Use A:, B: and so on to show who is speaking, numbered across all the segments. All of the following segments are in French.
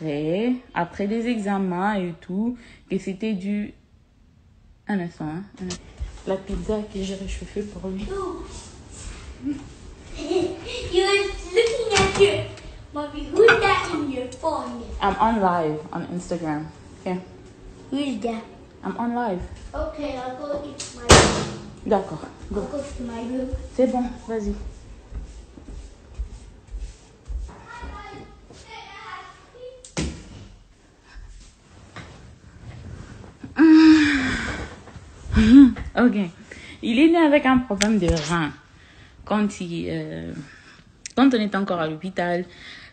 A: après, après des examens et tout, que c'était du... Un instant, hein. La pizza que j'ai réchauffée pour lui.
B: you were looking at your mommy. Who's that in your phone?
A: I'm on live on Instagram. Okay.
B: Who is that?
A: I'm on live.
B: Okay, I'll go into my.
A: D'accord.
B: I'll
A: Go.
B: go to my room.
A: C'est bon, vas-y. Ok. Il est né avec un problème de rein. Quand, il, euh, quand on était encore à l'hôpital,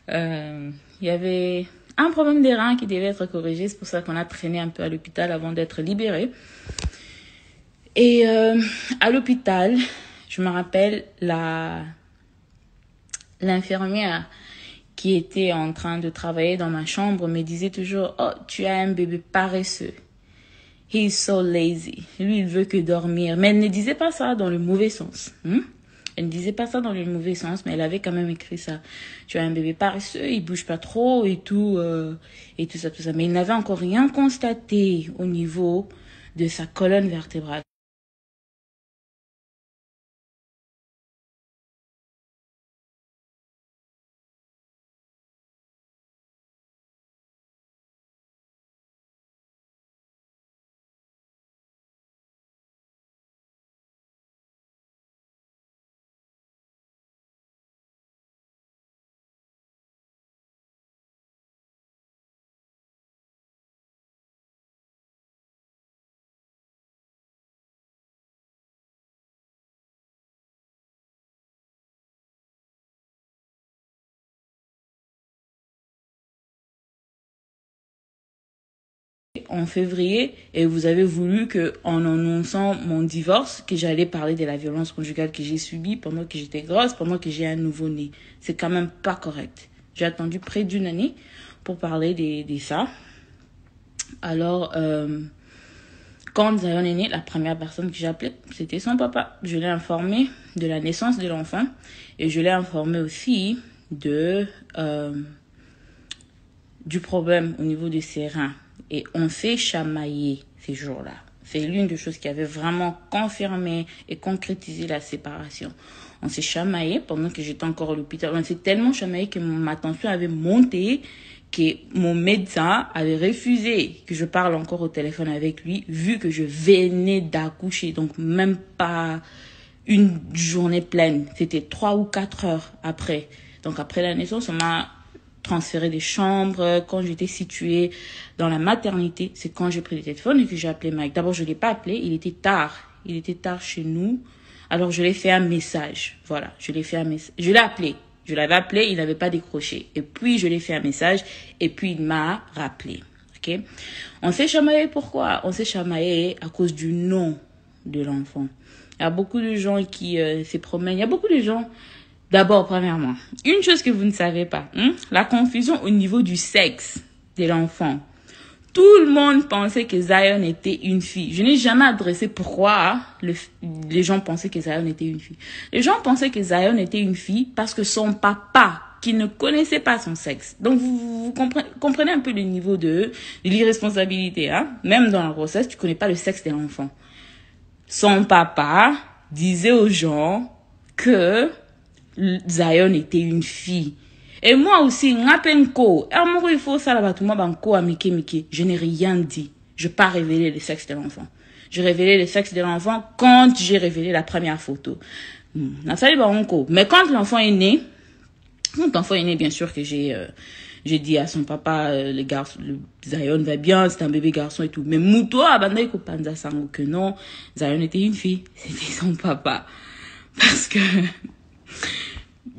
A: euh, il y avait un problème des reins qui devait être corrigé. C'est pour ça qu'on a traîné un peu à l'hôpital avant d'être libéré. Et euh, à l'hôpital, je me rappelle la l'infirmière qui était en train de travailler dans ma chambre me disait toujours oh tu as un bébé paresseux he is so lazy. Lui il veut que dormir. Mais elle ne disait pas ça dans le mauvais sens hein? elle ne disait pas ça dans le mauvais sens mais elle avait quand même écrit ça. Tu as un bébé paresseux il bouge pas trop et tout euh, et tout ça tout ça. Mais il n'avait encore rien constaté au niveau de sa colonne vertébrale en février et vous avez voulu que en annonçant mon divorce que j'allais parler de la violence conjugale que j'ai subie pendant que j'étais grosse, pendant que j'ai un nouveau-né. C'est quand même pas correct. J'ai attendu près d'une année pour parler de, ça. Alors, euh, quand Zion est né, la première personne que j'ai appelée, c'était son papa. Je l'ai informé de la naissance de l'enfant et je l'ai informé aussi de euh, du problème au niveau de ses reins. Et on s'est chamaillé ces jours-là. C'est l'une des choses qui avait vraiment confirmé et concrétisé la séparation. On s'est chamaillé pendant que j'étais encore à l'hôpital. On s'est tellement chamaillé que ma tension avait monté, que mon médecin avait refusé que je parle encore au téléphone avec lui, vu que je venais d'accoucher. Donc même pas une journée pleine. C'était trois ou quatre heures après. Donc après la naissance, on m'a transféré des chambres. Quand j'étais située dans la maternité, c'est quand j'ai pris le téléphone et que j'ai appelé Mike. D'abord, je l'ai pas appelé, il était tard. Il était tard chez nous. Alors, je l'ai fait un message. Voilà, je l'ai fait un message. Je l'ai appelé. Je l'avais appelé, il n'avait pas décroché. Et puis, je l'ai fait un message et puis il m'a rappelé. OK? On s'est chamaillé pourquoi? On s'est chamaillé à cause du nom de l'enfant. Il y a beaucoup de gens qui euh, se promènent. Il y a beaucoup de gens D'abord, premièrement, une chose que vous ne savez pas, hein, la confusion au niveau du sexe de l'enfant. Tout le monde pensait que Zion était une fille. Je n'ai jamais adressé pourquoi le, les gens pensaient que Zion était une fille. Les gens pensaient que Zion était une fille parce que son papa, qui ne connaissait pas son sexe. Donc vous, comprenez, un peu le niveau de, de l'irresponsabilité. Hein? Même dans la grossesse, tu connais pas le sexe de l'enfant. Son papa disait aux gens que Zion était une fille. Et moi aussi, Je n'ai rien dit. Je n'ai pas révélé le sexe de l'enfant. J'ai révélé le sexe de l'enfant quand j'ai révélé la première photo. Mais quand l'enfant est né, quand l'enfant est né, bien sûr que j'ai euh, dit à son papa, euh, le garçon, Zion va bien, c'est un bébé garçon et tout. Mais Mouto a que non, Zion était une fille. C'était son papa. Parce que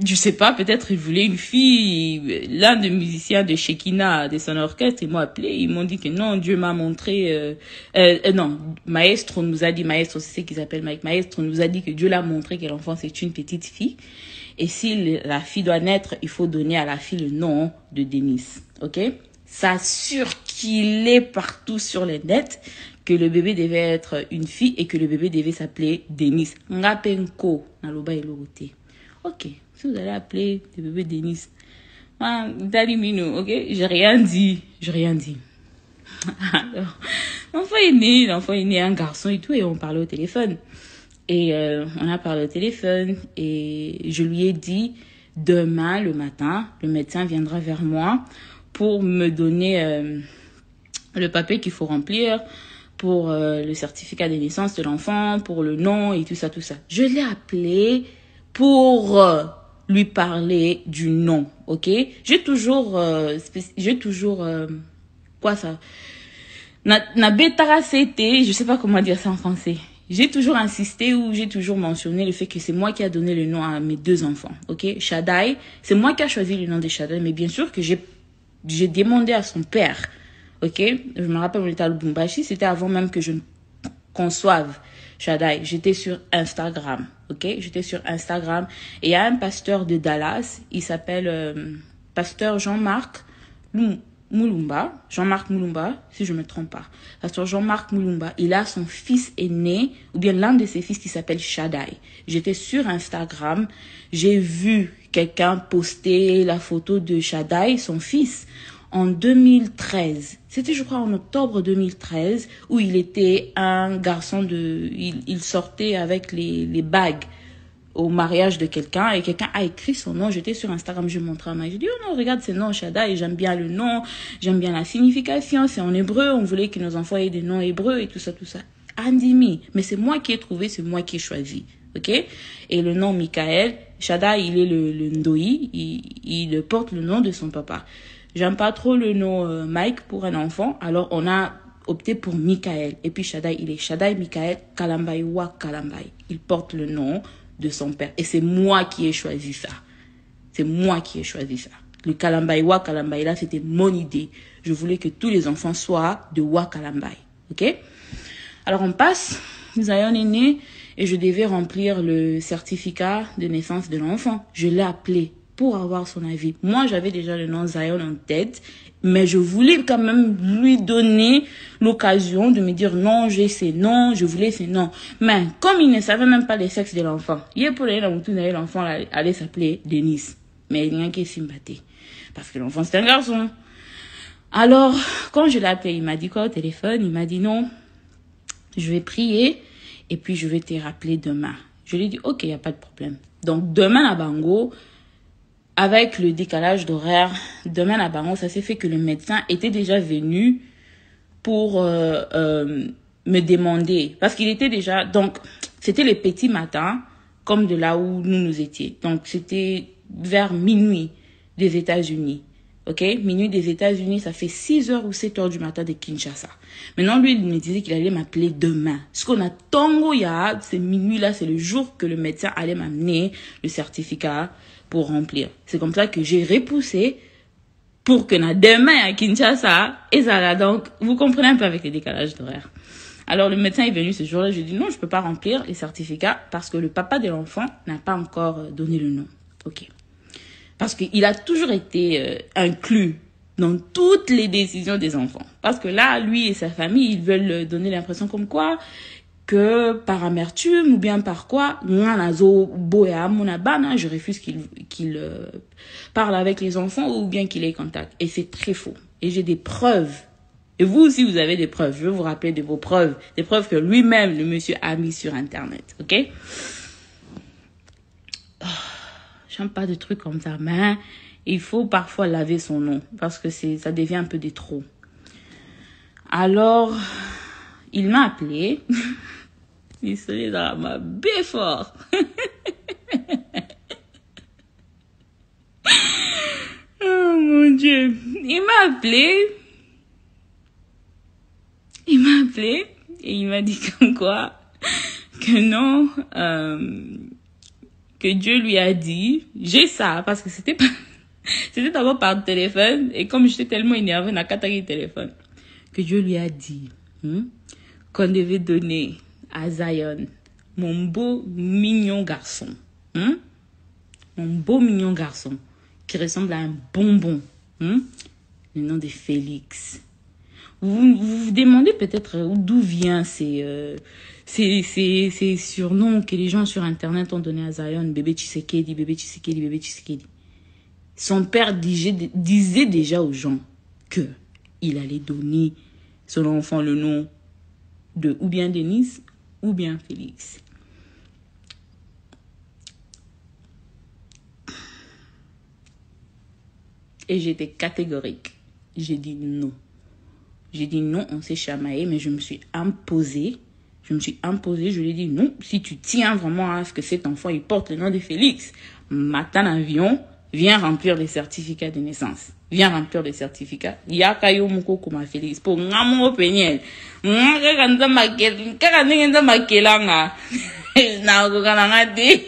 A: je sais pas, peut-être ils voulaient une fille. L'un des musiciens de Shekina, de son orchestre, ils m'ont appelé, ils m'ont dit que non, Dieu m'a montré, euh, euh, euh, non, Maestro nous a dit, Maestro, c'est ce qu'ils appellent Mike, Maestro nous a dit que Dieu l'a montré que l'enfant c'est une petite fille. Et si la fille doit naître, il faut donner à la fille le nom de Denis. Ok? Ça sûr qu'il est partout sur les nets que le bébé devait être une fille et que le bébé devait s'appeler Denis. Ngapenko, naloba. Ok, si vous allez appeler le bébé Denis, ok J'ai rien dit. J'ai rien dit. Alors, l'enfant est né, l'enfant est né un garçon et tout, et on parlait au téléphone. Et euh, on a parlé au téléphone, et je lui ai dit, demain le matin, le médecin viendra vers moi pour me donner euh, le papier qu'il faut remplir pour euh, le certificat de naissance de l'enfant, pour le nom et tout ça, tout ça. Je l'ai appelé pour lui parler du nom, ok? J'ai toujours, euh, j'ai toujours, euh, quoi ça? Na, na betara c'était, je sais pas comment dire ça en français. J'ai toujours insisté ou j'ai toujours mentionné le fait que c'est moi qui a donné le nom à mes deux enfants, ok? Shaddai, c'est moi qui a choisi le nom de Shaddai, mais bien sûr que j'ai j'ai demandé à son père, ok? Je me rappelle, on était à Lubumbashi, c'était avant même que je ne conçoive Shaddai. J'étais sur Instagram, ok? J'étais sur Instagram et il y a un pasteur de Dallas, il s'appelle euh, pasteur Jean-Marc Moulumba, Jean-Marc Moulumba, si je me trompe pas. Pasteur Jean-Marc Moulumba, il a son fils aîné, ou bien l'un de ses fils qui s'appelle Shaddai. J'étais sur Instagram, j'ai vu quelqu'un poster la photo de Shaddai, son fils, en 2013. C'était, je crois, en octobre 2013, où il était un garçon de... Il, sortait avec les, les bagues au mariage de quelqu'un et quelqu'un a écrit son nom. J'étais sur Instagram, je montrais à ma J'ai dit, oh non, regarde, c'est nom Shaddai, j'aime bien le nom, j'aime bien la signification, c'est en hébreu, on voulait que nos enfants aient des noms hébreux et tout ça, tout ça. Andimi, mais c'est moi qui ai trouvé, c'est moi qui ai choisi. Ok? Et le nom Michael, Shaddai, il est le, le Ndoi, il, il porte le nom de son papa. J'aime pas trop le nom euh, Mike pour un enfant, alors on a opté pour Michael. Et puis Shaddai, il est Shaddai Michael Kalambai Wa Kalambai. Il porte le nom de son père. Et c'est moi qui ai choisi ça. C'est moi qui ai choisi ça. Le Kalambai Wa Kalambai, là, c'était mon idée. Je voulais que tous les enfants soient de Wa Kalambai. Ok? Alors on passe. Zion est né et je devais remplir le certificat de naissance de l'enfant. Je l'ai appelé pour avoir son avis. Moi, j'avais déjà le nom Zion en tête, mais je voulais quand même lui donner l'occasion de me dire non, j'ai ces noms, je voulais ces noms. Mais comme il ne savait même pas le sexe de l'enfant, il est pour l'enfant allait s'appeler Denis. Mais il n'y a. Parce que l'enfant, c'est un garçon. Alors, quand je l'ai appelé, il m'a dit quoi au téléphone? Il m'a dit non, je vais prier et puis je vais te rappeler demain. Je lui ai dit, ok, il n'y a pas de problème. Donc, demain à Bango, avec le décalage d'horaire, demain à Bango, ça s'est fait que le médecin était déjà venu pour euh, euh, me demander. Parce qu'il était déjà... Donc, c'était le petit matin, comme de là où nous nous étions. Donc, c'était vers minuit des États-Unis. Ok, minuit des États-Unis, ça fait 6 heures ou 7 heures du matin de Kinshasa. Maintenant, lui, il me disait qu'il allait m'appeler demain. Ce qu'on a tango c'est minuit là, c'est le jour que le médecin allait m'amener le certificat pour remplir. C'est comme ça que j'ai repoussé pour que na demain à Kinshasa, et ça là. Donc, vous comprenez un peu avec les décalages d'horaire. Alors, le médecin est venu ce jour-là, je lui dit non, je peux pas remplir les certificats parce que le papa de l'enfant n'a pas encore donné le nom. Ok. Parce qu'il a toujours été euh, inclus dans toutes les décisions des enfants. Parce que là, lui et sa famille, ils veulent donner l'impression comme quoi que par amertume ou bien par quoi, je refuse qu'il euh, parle avec les enfants ou bien qu'il ait contact. Et c'est très faux. Et j'ai des preuves. Et vous aussi, vous avez des preuves. Je vais vous rappeler de vos preuves. Des preuves que lui-même, le monsieur, a mis sur Internet. OK? Oh j'aime pas de trucs comme ça, mais il faut parfois laver son nom parce que ça devient un peu des trop. Alors, il m'a appelé. il se dans ma bien fort. oh mon Dieu. Il m'a appelé. Il m'a appelé et il m'a dit comme quoi que non. Euh, que Dieu lui a dit, j'ai ça, parce que c'était pas, c'était d'abord par téléphone, et comme j'étais tellement énervée, n'a qu'à téléphone, que Dieu lui a dit, hmm, qu'on devait donner à Zion, mon beau, mignon garçon, hmm, mon beau, mignon garçon, qui ressemble à un bonbon, hmm, le nom de Félix. Vous vous, demandez peut-être d'où vient ces, euh, ces, ces, ces surnoms que les gens sur Internet ont donné à Zion, bébé Tshisekedi, bébé Tshisekedi, bébé Tshisekedi. son père disait, disait déjà aux gens que il allait donner son enfant le nom de ou bien Denise ou bien Félix? Et j'étais catégorique. J'ai dit non. J'ai dit non, on s'est chamaillé, mais je me suis imposée. Je me suis imposée, je lui ai dit non, si tu tiens vraiment à ce que cet enfant il porte le nom de Félix, matin avion, viens remplir les certificats de naissance. Viens remplir les certificats. Yakayo muko kuma Félix. Pour ngamo penyel. Ngaka nza makel. Kaka ndenge nza makelanga. Na kokananga te.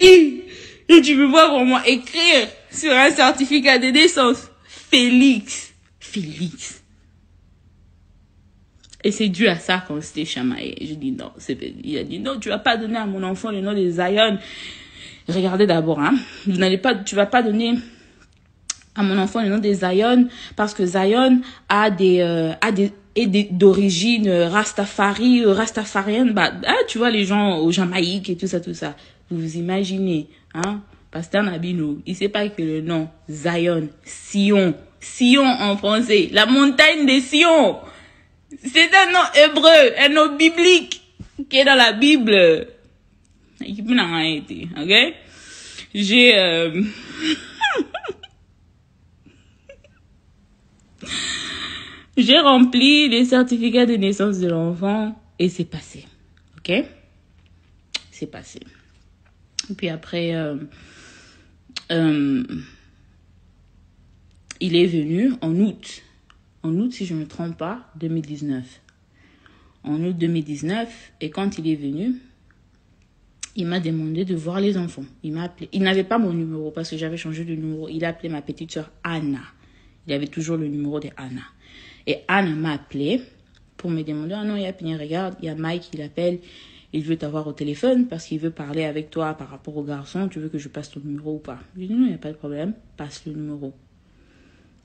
A: Et tu peux voir vraiment écrire sur un certificat de naissance. Félix. Félix. Et c'est dû à ça qu'on s'était chamaillé. Je dis non. Il a dit non, tu vas pas donner à mon enfant le nom de Zion. Regardez d'abord, hein. Vous n'allez pas, tu vas pas donner à mon enfant le nom de Zion parce que Zion a des, euh, a des, d'origine Rastafari, Rastafarienne, bah, ah, tu vois, les gens au Jamaïque et tout ça, tout ça. Vous vous imaginez, hein, Pasteur Nabino, il sait pas que le nom Zion, Sion, Sion en français, la montagne de Sion, c'est un nom hébreu, un nom biblique qui est dans la Bible. Ok? J'ai, euh... J'ai rempli les certificats de naissance de l'enfant et c'est passé. Ok? C'est passé. Puis après, euh, euh, il est venu en août. En août, si je ne me trompe pas, 2019. En août 2019, et quand il est venu, il m'a demandé de voir les enfants. Il m'a appelé. Il n'avait pas mon numéro parce que j'avais changé de numéro. Il a appelé ma petite soeur Anna. Il avait toujours le numéro de Anna. Et Anna m'a appelé pour me demander, ah non, il y a Pignon, regarde, il y a Mike qui l'appelle, il veut t'avoir au téléphone parce qu'il veut parler avec toi par rapport au garçon, tu veux que je passe ton numéro ou pas? Je lui ai dit, non, il n'y a pas de problème, passe le numéro.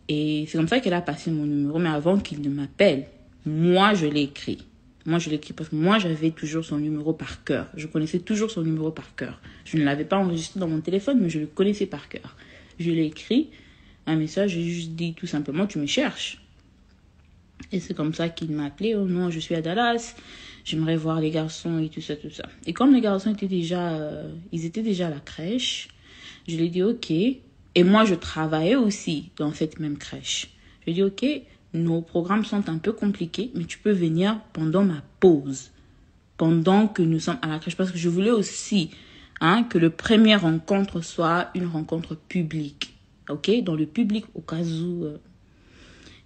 A: Et c'est comme ça qu'elle a passé mon numéro, mais avant qu'il ne m'appelle, moi, je l'ai écrit. Moi, je l'ai écrit parce que moi, j'avais toujours son numéro par cœur. Je connaissais toujours son numéro par cœur. Je ne l'avais pas enregistré dans mon téléphone, mais je le connaissais par cœur. Je l'ai écrit un message, j'ai juste dit tout simplement, tu me cherches. Et c'est comme ça qu'il m'a appelé. Oh non, je suis à Dallas. J'aimerais voir les garçons et tout ça, tout ça. Et comme les garçons étaient déjà, euh, ils étaient déjà à la crèche, je lui ai dit ok. Et moi, je travaillais aussi dans cette même crèche. Je lui ai dit ok, nos programmes sont un peu compliqués, mais tu peux venir pendant ma pause, pendant que nous sommes à la crèche, parce que je voulais aussi hein, que le premier rencontre soit une rencontre publique. Ok, dans le public, au cas où euh,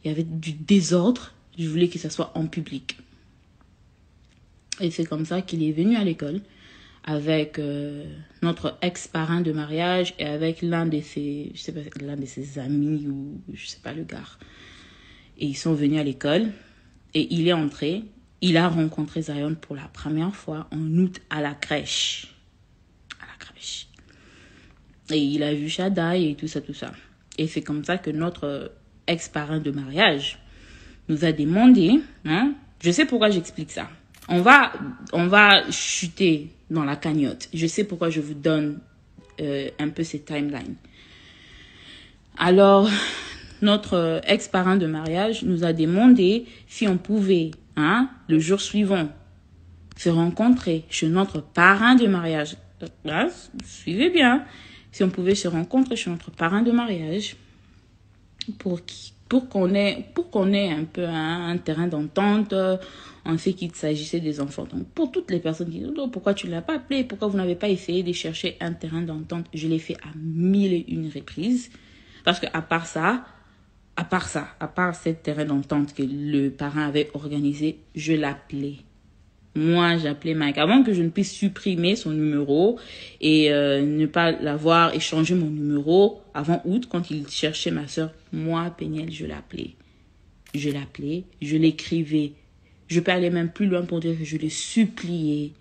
A: il y avait du désordre, je voulais que ça soit en public. Et c'est comme ça qu'il est venu à l'école avec euh, notre ex-parrain de mariage et avec l'un de ses, je sais pas, l'un de ses amis ou je sais pas le gars. Et ils sont venus à l'école et il est entré. Il a rencontré Zion pour la première fois en août à la crèche. À la crèche. Et il a vu Shaddai et tout ça, tout ça. Et c'est comme ça que notre ex-parrain de mariage nous a demandé, hein, je sais pourquoi j'explique ça. On va, on va chuter dans la cagnotte. Je sais pourquoi je vous donne euh, un peu ces timelines. Alors, notre ex-parrain de mariage nous a demandé si on pouvait, hein, le jour suivant, se rencontrer chez notre parrain de mariage. Là, suivez bien. Si on pouvait se rencontrer chez notre parrain de mariage pour qu'on ait ait un peu un, terrain d'entente on sait qu'il s'agissait des enfants donc pour toutes les personnes qui disent oh, pourquoi tu l'as pas appelé? Pourquoi vous n'avez pas essayé de chercher un terrain d'entente? Je l'ai fait à mille et une reprises parce que à part ça à part ça à part ce terrain d'entente que le parent avait organisé je l'appelais moi, j'appelais Mike avant que je ne puisse supprimer son numéro et euh, ne pas l'avoir échangé mon numéro avant août quand il cherchait ma soeur. Moi, Péniel, je l'appelais. Je l'appelais, je l'écrivais. Je parlais même plus loin pour dire que je le suppliais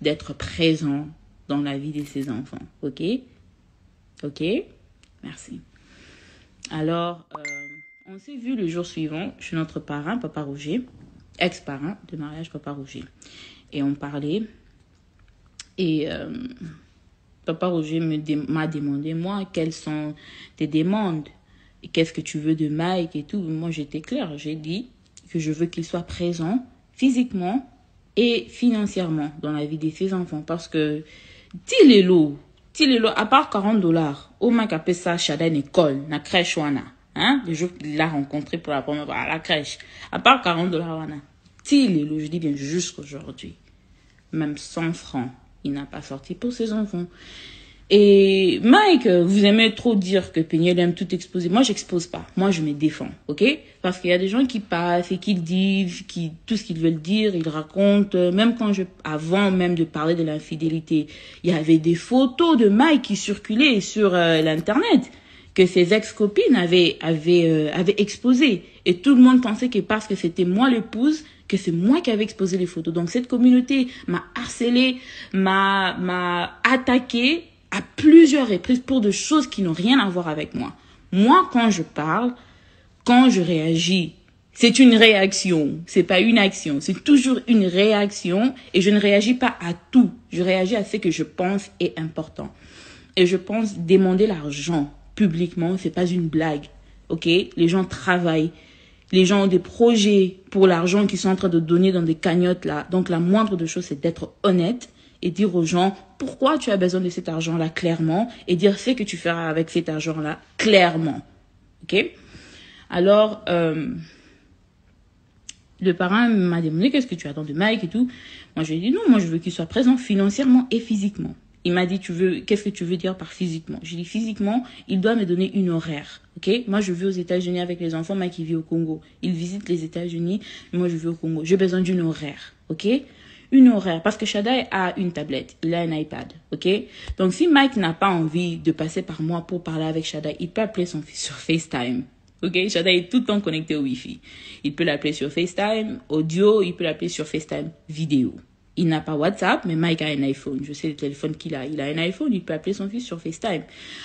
A: d'être présent dans la vie de ses enfants. OK? OK? Merci. Alors, euh, on s'est vu le jour suivant chez notre parrain, Papa Roger ex-parrain de mariage Papa Roger. Et on parlait. Et euh, Papa Roger m'a demandé, moi, quelles sont tes demandes? Et qu'est-ce que tu veux de Mike et tout? Moi, j'étais claire. J'ai dit que je veux qu'il soit présent physiquement et financièrement dans la vie de ses enfants. Parce que, Tilelo, Tilelo, à part 40 dollars, au Mike appelle ça Shada une école, na crèche wana. Hein, le jour qu'il l'a rencontré pour la première fois à la crèche. À part 40 dollars wana. Tilelo, je dis bien jusqu'aujourd'hui même 100 francs, il n'a pas sorti pour ses enfants. Et Mike, vous aimez trop dire que Peignel aime tout exposer. Moi, j'expose pas. Moi, je me défends, ok? Parce qu'il y a des gens qui passent et qui disent qui, tout ce qu'ils veulent dire, ils racontent. Même quand je, avant même de parler de l'infidélité, il y avait des photos de Mike qui circulaient sur euh, l'internet que ses ex-copines avaient, avaient, euh, avaient exposé. Et tout le monde pensait que parce que c'était moi l'épouse, que c'est moi qui avais exposé les photos. Donc cette communauté m'a harcelé, m'a, m'a attaqué à plusieurs reprises pour de choses qui n'ont rien à voir avec moi. Moi, quand je parle, quand je réagis, c'est une réaction, c'est pas une action, c'est toujours une réaction et je ne réagis pas à tout. Je réagis à ce que je pense est important. Et je pense demander l'argent publiquement, c'est pas une blague. OK? Les gens travaillent. Les gens ont des projets pour l'argent qu'ils sont en train de donner dans des cagnottes là. Donc la moindre de choses, c'est d'être honnête et dire aux gens pourquoi tu as besoin de cet argent-là clairement? Et dire ce que tu feras avec cet argent-là clairement. OK? Alors, euh, le parrain m'a demandé qu'est-ce que tu attends de Mike et tout? Moi, je lui ai dit non, moi je veux qu'il soit présent financièrement et physiquement. Il m'a dit tu veux qu'est-ce que tu veux dire par physiquement? J'ai dit physiquement, il doit me donner une horaire. OK? Moi je vis aux États-Unis avec les enfants, Mike il vit au Congo. Il visite les États-Unis, moi je vis au Congo. J'ai besoin d'une horaire. OK? Une horaire parce que Shadai a une tablette, il a un iPad, ok? Donc si Mike n'a pas envie de passer par moi pour parler avec Shadai, il peut appeler son fils sur FaceTime. Ok, est tout le temps connecté au Wi-Fi. Il peut l'appeler sur FaceTime audio, il peut l'appeler sur FaceTime vidéo. Il n'a pas WhatsApp, mais Mike a un iPhone. Je sais le téléphone qu'il a. Il a un iPhone, il peut appeler son fils sur FaceTime.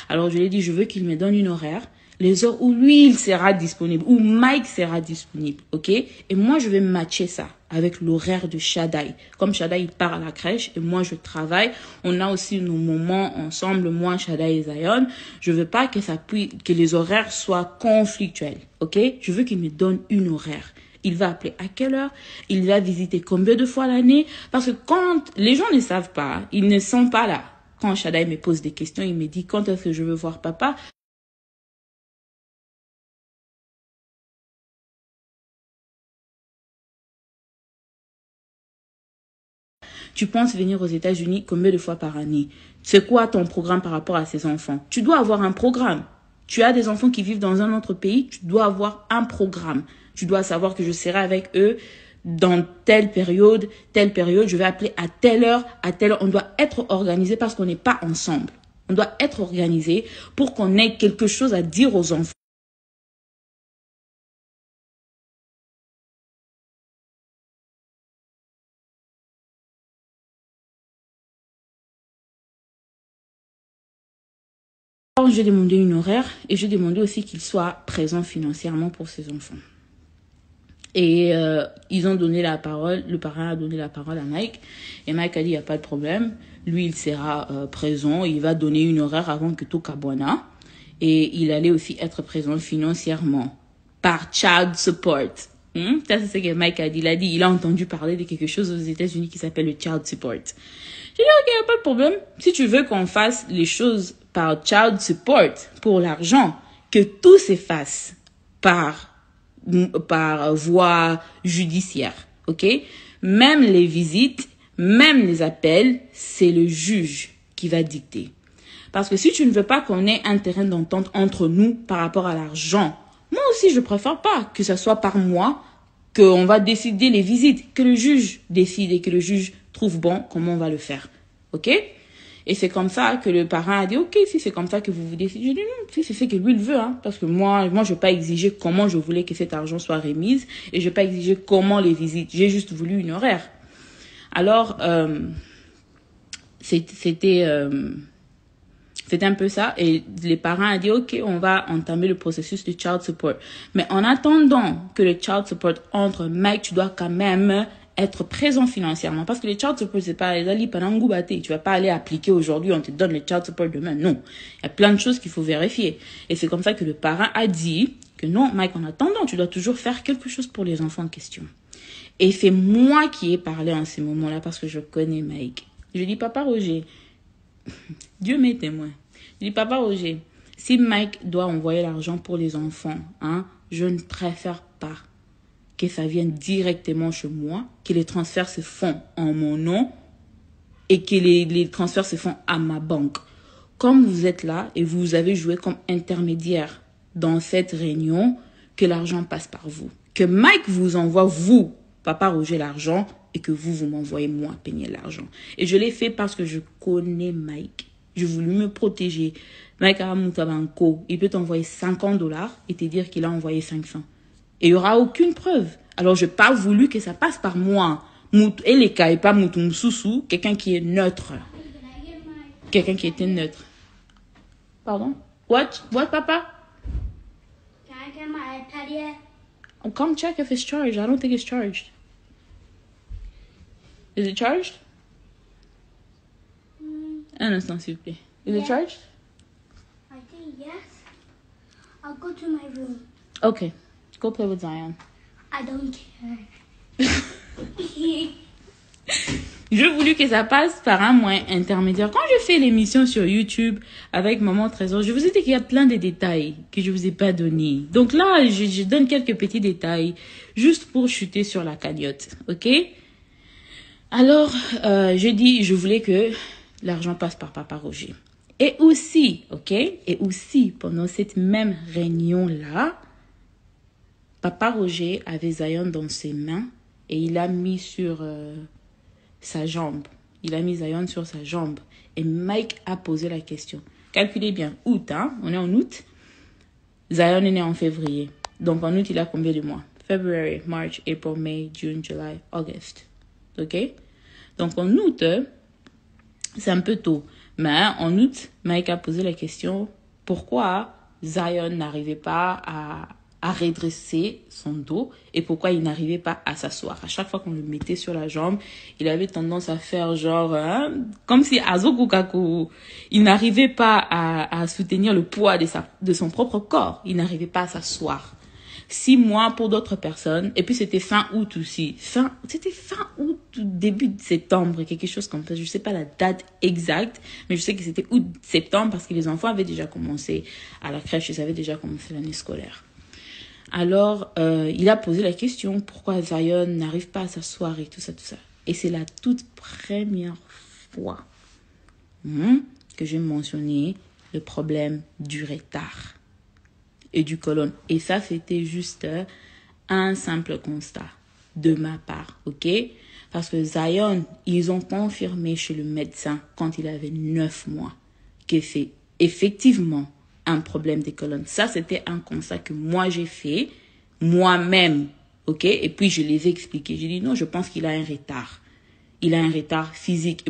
A: Alors je lui ai dit, je veux qu'il me donne une horaire, les heures où lui, il sera disponible, où Mike sera disponible, ok? Et moi, je vais matcher ça avec l'horaire de Shadai. Comme Shadai, il part à la crèche et moi, je travaille. On a aussi nos moments ensemble, moi, Shadai et Zion. Je veux pas que ça puisse, que les horaires soient conflictuels, ok? Je veux qu'il me donne une horaire. Il va appeler à quelle heure Il va visiter combien de fois l'année Parce que quand les gens ne savent pas, ils ne sont pas là. Quand Shadai me pose des questions, il me dit quand est-ce que je veux voir papa? Tu penses venir aux États-Unis combien de fois par année? C'est quoi ton programme par rapport à ces enfants? Tu dois avoir un programme. Tu as des enfants qui vivent dans un autre pays, tu dois avoir un programme. Tu dois savoir que je serai avec eux dans telle période, telle période, je vais appeler à telle heure, à telle heure. On doit être organisé parce qu'on n'est pas ensemble. On doit être organisé pour qu'on ait quelque chose à dire aux enfants. J'ai demandé une horaire et j'ai demandé aussi qu'il soit présent financièrement pour ses enfants. Et euh, ils ont donné la parole, le parrain a donné la parole à Mike. Et Mike a dit, il n'y a pas de problème. Lui, il sera euh, présent. Il va donner une horaire avant que tout Cabana. Et il allait aussi être présent financièrement par child support. Hmm? Ça, c'est ce que Mike a dit. Il a dit, il a entendu parler de quelque chose aux États-Unis qui s'appelle le child support. J'ai dit, ok, il a pas de problème. Si tu veux qu'on fasse les choses par child support pour l'argent, que tout s'efface par par voie judiciaire, ok? Même les visites, même les appels, c'est le juge qui va dicter. Parce que si tu ne veux pas qu'on ait un terrain d'entente entre nous par rapport à l'argent, moi aussi je préfère pas que ce soit par moi qu'on va décider les visites, que le juge décide et que le juge trouve bon comment on va le faire, ok? Et c'est comme ça que le parrain a dit, OK, si c'est comme ça que vous vous décidez, je dis non, si c'est ce que lui il veut, hein, parce que moi, moi, je vais pas exiger comment je voulais que cet argent soit remis et je vais pas exiger comment les visites. J'ai juste voulu une horaire. Alors, euh, c'était, euh, c'était un peu ça. Et les parents ont dit, OK, on va entamer le processus de child support. Mais en attendant que le child support entre, Mike, tu dois quand même être présent financièrement. Parce que les child support, c'est pas les ali panangubate. Tu vas pas aller appliquer aujourd'hui, on te donne les child support demain. Non. Il y a plein de choses qu'il faut vérifier. Et c'est comme ça que le parent a dit que non, Mike, en attendant, tu dois toujours faire quelque chose pour les enfants en question. Et c'est moi qui ai parlé en ces moments-là parce que je connais Mike. Je dis, papa Roger, Dieu m'est témoin. Je dis, papa Roger, si Mike doit envoyer l'argent pour les enfants, hein, je ne préfère pas que ça vienne directement chez moi, que les transferts se font en mon nom et que les, transferts se font à ma banque. Comme vous êtes là et vous avez joué comme intermédiaire dans cette réunion, que l'argent passe par vous. Que Mike vous envoie, vous, papa Roger, l'argent et que vous, vous m'envoyez moi payer l'argent. Et je l'ai fait parce que je connais Mike. Je voulais me protéger. Mike Aramutabanko, il peut t'envoyer 50 dollars et te dire qu'il a envoyé 500. Et il n'y aura aucune preuve. Alors, je n'ai pas voulu que ça passe par moi. Et les cas, et pas Moutoumsousou, quelqu'un qui est neutre. Quelqu'un qui était neutre. Pardon? What? What, papa?
B: can I get my iPad yet?
A: Oh, come check if it's charged. I don't think it's charged. Is it charged? Un instant, s'il vous plaît. Is it
B: Yeah.
A: charged?
B: I think yes. I'll go to my room.
A: Okay. Go play with Zion.
B: I don't care.
A: Je voulu que ça passe par un moyen intermédiaire. Quand je fais l'émission sur YouTube avec Maman Trésor, je vous ai dit qu'il y a plein de détails que je vous ai pas donnés. Donc là, je, je donne quelques petits détails juste pour chuter sur la cagnotte. OK? Alors, euh, je dis, je voulais que l'argent passe par Papa Roger. Et aussi, OK? Et aussi, pendant cette même réunion-là, Papa Roger avait Zion dans ses mains et il a mis sur euh, sa jambe. Il a mis Zion sur sa jambe. Et Mike a posé la question. Calculez bien, août, hein? On est en août. Zion est né en février. Donc en août, il a combien de mois? February, March, April, May, June, July, August. OK? Donc en août, c'est un peu tôt. Mais en août, Mike a posé la question pourquoi Zion n'arrivait pas à, à redresser son dos et pourquoi il n'arrivait pas à s'asseoir. À chaque fois qu'on le mettait sur la jambe, il avait tendance à faire genre hein, comme si Azokukaku, il n'arrivait pas à, à soutenir le poids de, sa, de son propre corps. Il n'arrivait pas à s'asseoir six mois pour d'autres personnes. Et puis c'était fin août aussi. Fin, c'était fin août, début de septembre, quelque chose comme ça. Je sais pas la date exacte, mais je sais que c'était août, septembre parce que les enfants avaient déjà commencé à la crèche, ils avaient déjà commencé l'année scolaire. Alors, euh, il a posé la question pourquoi Zion n'arrive pas à s'asseoir et tout ça, tout ça. Et c'est la toute première fois hein, que j'ai mentionné le problème du retard et du colonne. Et ça, c'était juste un simple constat de ma part, ok? Parce que Zion, ils ont confirmé chez le médecin quand il avait 9 mois que c'est effectivement un problème des colonnes. Ça, c'était un constat que moi j'ai fait moi-même, ok? Et puis je les ai expliqués. J'ai dit non, je pense qu'il a un retard. Il a un retard physique.